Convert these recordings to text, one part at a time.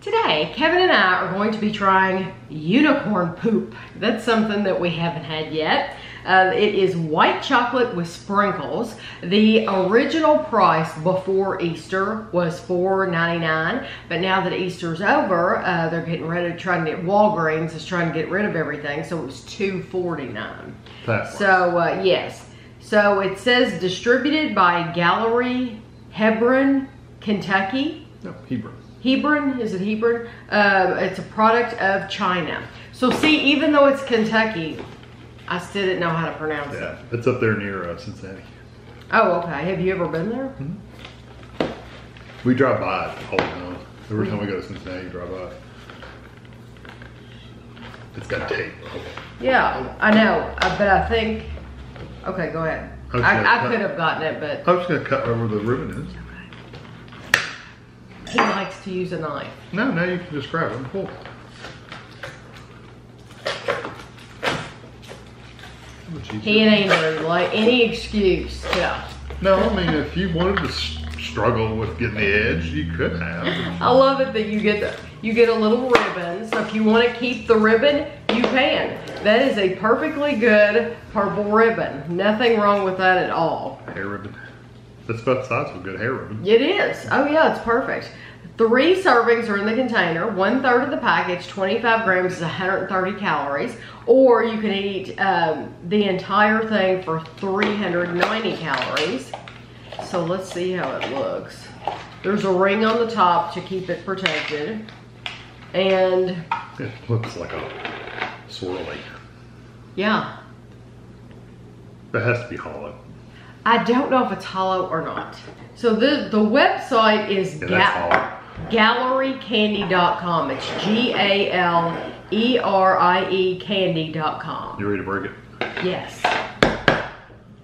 Today, Kevin and I are going to be trying unicorn poop. That's something that we haven't had yet. Uh, it is white chocolate with sprinkles. The original price before Easter was $4.99, but now that Easter's over, uh, they're getting ready to try to get Walgreens is trying to get rid of everything, so it was $2.49. That's So uh, yes, so it says distributed by Galerie Hebron, Kentucky. no, Hebrew. Hebron, is it Hebron? Uh, it's a product of China. So see, even though it's Kentucky, I still didn't know how to pronounce it. Yeah, it's up there near uh, Cincinnati. Oh, okay. Have you ever been there? We drive by it all the time. Every time we go to Cincinnati, we drive by it. It's got tape. Yeah, I know, uh, but I think. Okay, go ahead. Okay, I, I could have gotten it, but I'm just gonna cut over the ribbon is. He likes to use a knife. No, no, you can just grab it and pull. Oh, Easier. He and Andrew like any excuse. Yeah. No, I mean, if you wanted to struggle with getting the edge, you could have. I love it that you get the, you get a little ribbon. So if you want to keep the ribbon, you can. That is a perfectly good purple ribbon. Nothing wrong with that at all. Hair ribbon. That's about the size of a good hair ribbon. It is. Oh yeah, it's perfect. Three servings are in the container. One third of the package, 25 grams, is 130 calories. Or you can eat um, the entire thing for 390 calories. So let's see how it looks. There's a ring on the top to keep it protected. And It looks like a swirly. yeah, That has to be hollow. I don't know if it's hollow or not. So the, the website is Yeah, Ga- that's hollow. galeriecandy.com. It's G A L E R I E candy.com. You ready to break it? Yes.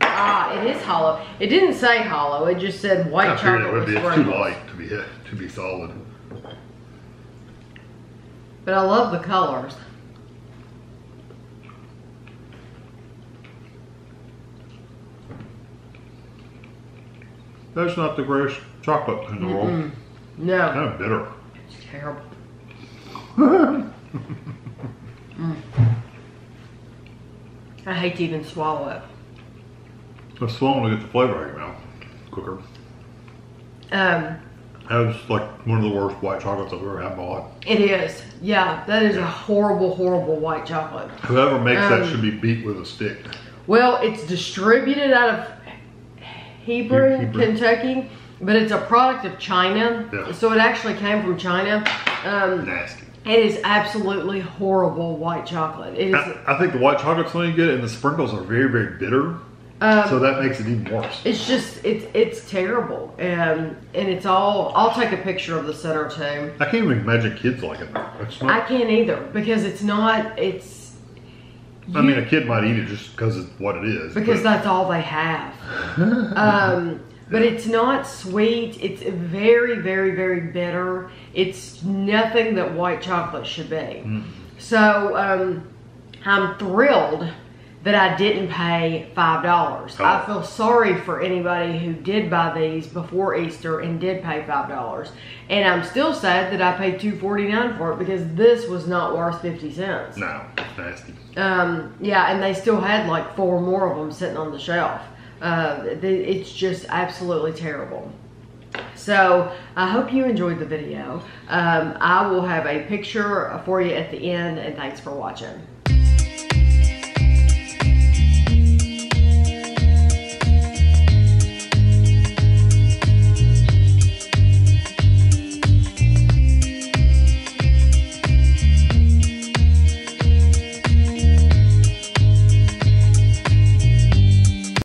Ah, it is hollow. It didn't say hollow, it just said white I figured it chocolate would be. It's too light to be to be solid. But I love the colors. That's not the greatest chocolate in the world. No, Kind of bitter. it's terrible. I hate to even swallow it. It's slow to get the flavor out of your mouth quicker. Um, That was like one of the worst white chocolates I've ever had in my life. it is. Yeah, that is a horrible, horrible white chocolate. Whoever makes Um, that should be beat with a stick. Well, it's distributed out of Hebron. Kentucky, but it's a product of China. Yeah. So it actually came from China. Um, Nasty. it is absolutely horrible white chocolate. It is. I, I think the white chocolate's only good, and the sprinkles are very, very bitter. Um, so that makes it even worse. It's just it's it's terrible, and and it's all. I'll take a picture of the center too. I can't even imagine kids liking that. It's I can't either because it's not. It's. I mean, a kid might eat it just because it's what it is. because but that's all they have. um, but it's not sweet. It's very, very, very bitter. It's nothing that white chocolate should be. So um, I'm thrilled that I didn't pay five dollars. I Oh. feel sorry for anybody who did buy these before Easter and did pay five dollars. And I'm still sad that I paid two forty nine for it because this was not worth fifty cents. no, it's nasty. Um, yeah, and they still had like four more of them sitting on the shelf. Uh, it's just absolutely terrible. So I hope you enjoyed the video. Um, I will have a picture for you at the end, and thanks for watching.